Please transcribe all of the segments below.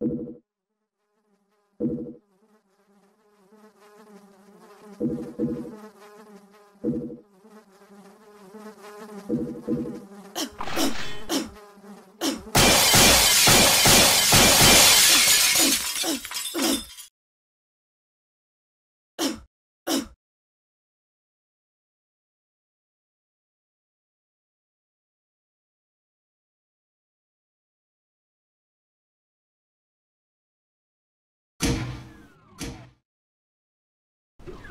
Thank you.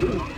Ooh.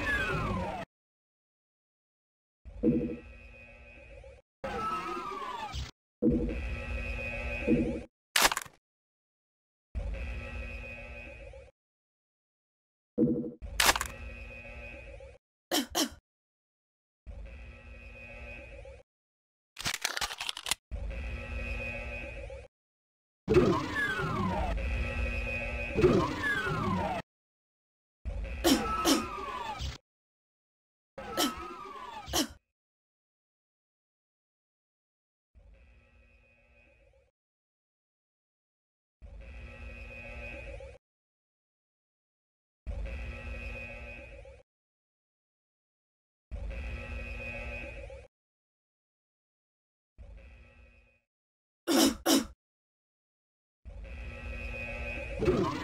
you